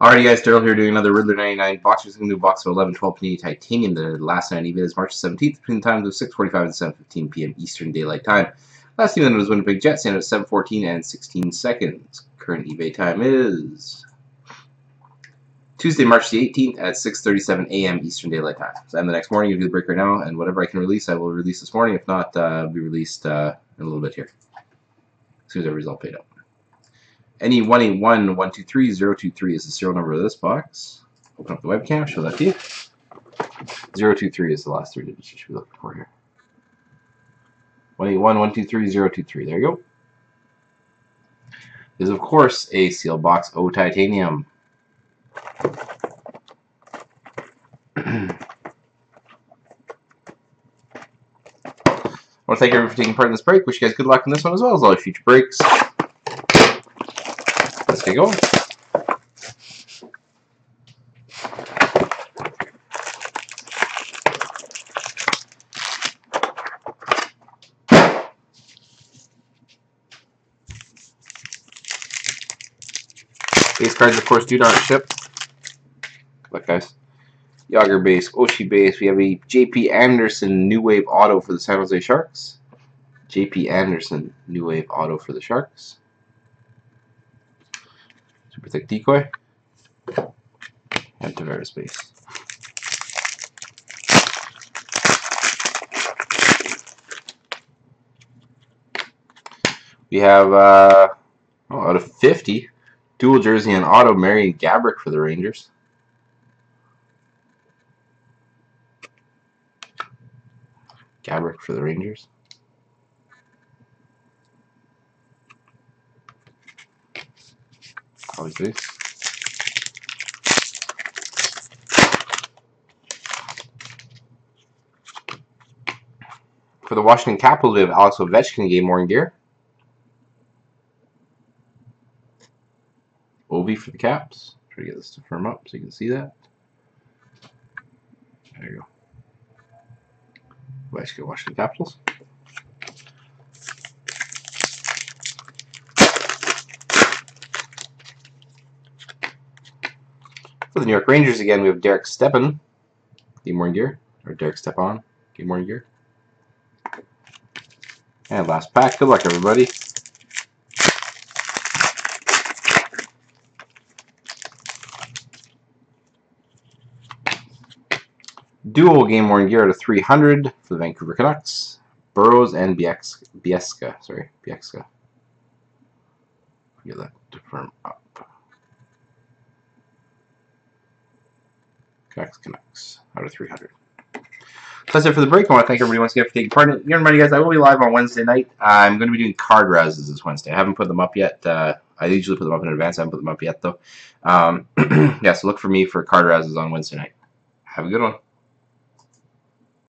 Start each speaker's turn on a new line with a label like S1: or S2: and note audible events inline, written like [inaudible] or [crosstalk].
S1: Alrighty guys, Daryl here doing another Rydlar 99 box. We're going to do box of 11, 12 Panini Titanium. The last night event is March 17th between the times of 6.45 and 7.15 p.m. Eastern Daylight Time. Last event was Winnipeg Jets and at 7.14 and 16 seconds. Current eBay time is Tuesday, March the 18th at 6.37 a.m. Eastern Daylight Time. So I'm the next morning, you do the break right now, and whatever I can release, I will release this morning. If not, uh, it'll be released uh, in a little bit here. As soon as everybody's all paid up. NE 181-123-023 is the serial number of this box. Open up the webcam, show that to you. 023 is the last three digits you should be looking for here. 181-123-023. There you go. This is, of course, a seal box O titanium. [clears throat] I want to thank everyone for taking part in this break. Wish you guys good luck in this one as well as all your future breaks. Get going. Base cards, of course, do not ship. Luck, guys. Jagr base, Oshie base. We have a JP Anderson New Wave Auto for the San Jose Sharks. JP Anderson New Wave Auto for the Sharks. Thick decoy. And Tavares base. We have uh, oh, out of 50, dual jersey and auto Marian Gaborik for the Rangers. Gaborik for the Rangers. Always this. For the Washington Capitals, we have Alex Ovechkin game worn gear. Ovi for the Caps. Try to get this to firm up so you can see that. There you go. Ovechkin, Washington Capitals. For the New York Rangers again, we have Derek Stepan, game worn gear, or Derek Stepan, game worn gear. And last pack. Good luck, everybody. Dual game worn gear to 300 for the Vancouver Canucks. Burrows and Bieksa. Sorry, Bieksa. Get that firm up. Canucks Canucks out of 300. That's it for the break. I want to thank everybody once again for taking part in it. Again, reminder, guys, I will be live on Wednesday night. I'm going to be doing card rouses this Wednesday. I haven't put them up yet. Uh, I usually put them up in advance. I haven't put them up yet, though. Um, [clears throat] yeah, so look for me for card rouses on Wednesday night. Have a good one.